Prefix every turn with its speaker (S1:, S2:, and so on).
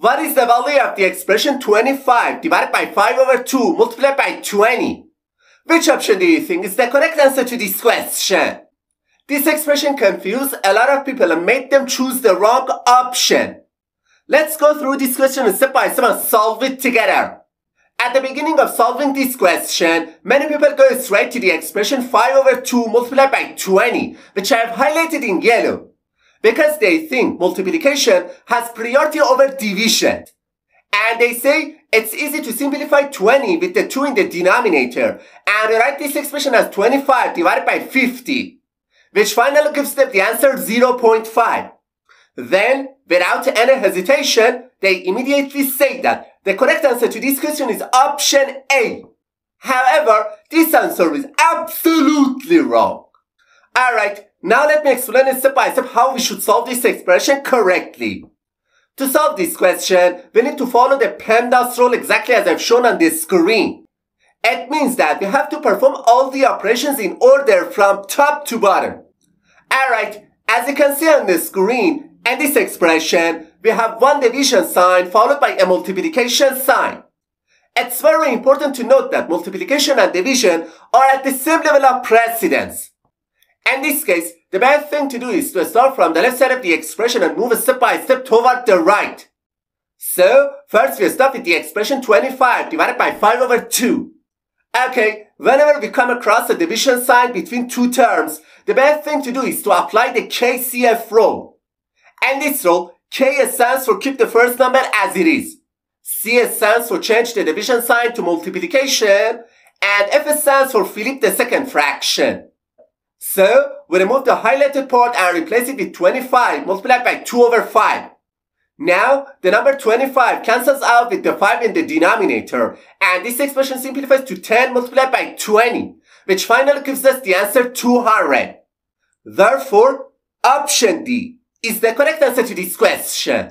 S1: What is the value of the expression 25 divided by 5 over 2 multiplied by 20? Which option do you think is the correct answer to this question? This expression confused a lot of people and made them choose the wrong option. Let's go through this question step by step and solve it together. At the beginning of solving this question, many people go straight to the expression 5 over 2 multiplied by 20, which I have highlighted in yellow because they think multiplication has priority over division. And they say it's easy to simplify 20 with the 2 in the denominator and write this expression as 25 divided by 50, which finally gives them the answer 0.5. Then, without any hesitation, they immediately say that the correct answer to this question is option A. However, this answer is absolutely wrong. Alright, now let me explain step by step how we should solve this expression correctly. To solve this question, we need to follow the PEMDAS rule exactly as I've shown on the screen. It means that we have to perform all the operations in order from top to bottom. Alright, as you can see on the screen, in this expression, we have one division sign followed by a multiplication sign. It's very important to note that multiplication and division are at the same level of precedence. In this case, the best thing to do is to start from the left side of the expression and move step by step toward the right. So, first we start with the expression 25 divided by 5 over 2. Okay, whenever we come across a division sign between two terms, the best thing to do is to apply the KCF rule. And this rule, K stands for keep the first number as it is. C stands for change the division sign to multiplication, and F stands for flip the second fraction. So, we remove the highlighted part and replace it with 25 multiplied by 2 over 5. Now, the number 25 cancels out with the 5 in the denominator, and this expression simplifies to 10 multiplied by 20, which finally gives us the answer 200. Therefore, option D is the correct answer to this question.